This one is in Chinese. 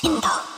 心道。